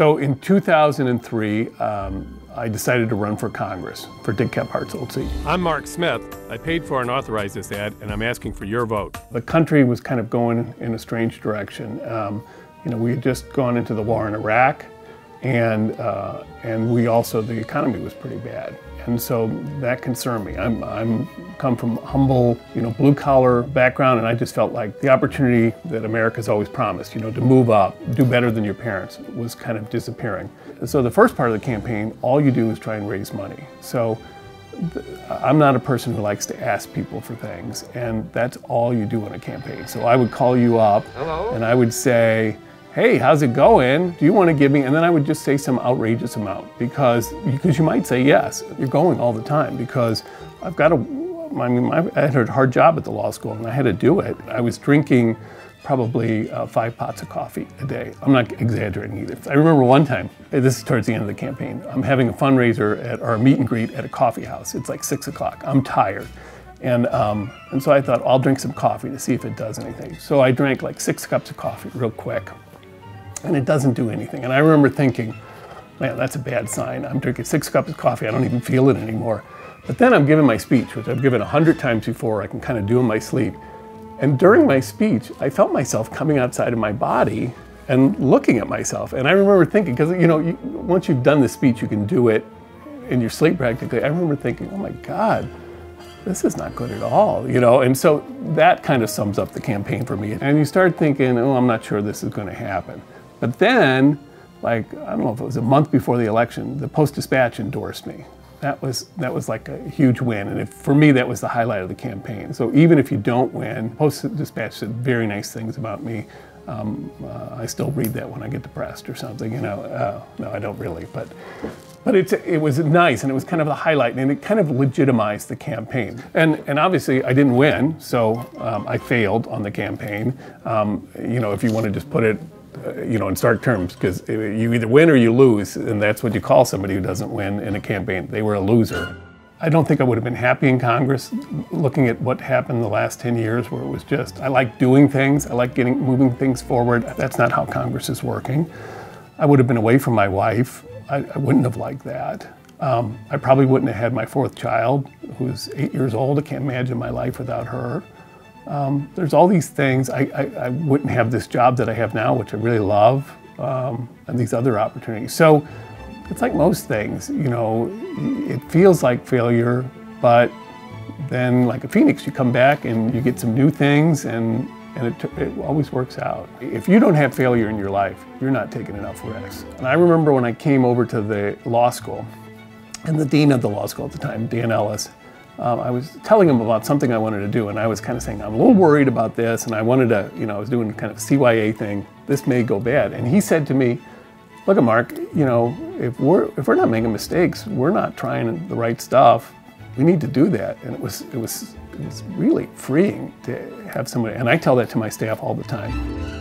So in 2003, um, I decided to run for Congress for Dick Gephardt's old seat. I'm Mark Smith. I paid for and authorized this ad, and I'm asking for your vote. The country was kind of going in a strange direction. Um, you know, we had just gone into the war in Iraq, and uh, and we also the economy was pretty bad, and so that concerned me. I'm I'm come from humble, you know, blue collar background, and I just felt like the opportunity that America's always promised, you know, to move up, do better than your parents, was kind of disappearing. So the first part of the campaign, all you do is try and raise money. So I'm not a person who likes to ask people for things, and that's all you do in a campaign. So I would call you up, Hello. and I would say, hey, how's it going? Do you want to give me? And then I would just say some outrageous amount because because you might say yes. You're going all the time because I've got a. I mean, I had a hard job at the law school and I had to do it. I was drinking probably uh, five pots of coffee a day. I'm not exaggerating either. I remember one time, this is towards the end of the campaign, I'm having a fundraiser at our meet and greet at a coffee house. It's like six o'clock. I'm tired. And, um, and so I thought, I'll drink some coffee to see if it does anything. So I drank like six cups of coffee real quick and it doesn't do anything. And I remember thinking, man, that's a bad sign. I'm drinking six cups of coffee, I don't even feel it anymore. But then I'm giving my speech, which I've given a hundred times before, I can kind of do in my sleep. And during my speech, I felt myself coming outside of my body and looking at myself. And I remember thinking, because you know, you, once you've done the speech, you can do it in your sleep practically. I remember thinking, oh my God, this is not good at all, you know? And so that kind of sums up the campaign for me. And you start thinking, oh, I'm not sure this is going to happen. But then, like, I don't know if it was a month before the election, the Post Dispatch endorsed me. That was, that was like a huge win. And for me, that was the highlight of the campaign. So even if you don't win, Post Dispatch said very nice things about me. Um, uh, I still read that when I get depressed or something, you know. Uh, no, I don't really, but but it was nice and it was kind of the highlight and it kind of legitimized the campaign. And, and obviously I didn't win, so um, I failed on the campaign. Um, you know, if you want to just put it you know, in stark terms, because you either win or you lose, and that's what you call somebody who doesn't win in a campaign. They were a loser. I don't think I would have been happy in Congress looking at what happened the last 10 years where it was just, I like doing things, I like getting, moving things forward. That's not how Congress is working. I would have been away from my wife. I, I wouldn't have liked that. Um, I probably wouldn't have had my fourth child, who's eight years old. I can't imagine my life without her. Um, there's all these things. I, I, I, wouldn't have this job that I have now, which I really love, um, and these other opportunities. So it's like most things, you know, it feels like failure, but then like a phoenix, you come back and you get some new things and, and it, it always works out. If you don't have failure in your life, you're not taking enough risks. And I remember when I came over to the law school, and the dean of the law school at the time, Dan Ellis, um, I was telling him about something I wanted to do, and I was kind of saying, I'm a little worried about this, and I wanted to, you know, I was doing kind of CYA thing. This may go bad. And he said to me, look at Mark, you know, if we're, if we're not making mistakes, we're not trying the right stuff. We need to do that. And it was, it was, it was really freeing to have somebody, and I tell that to my staff all the time.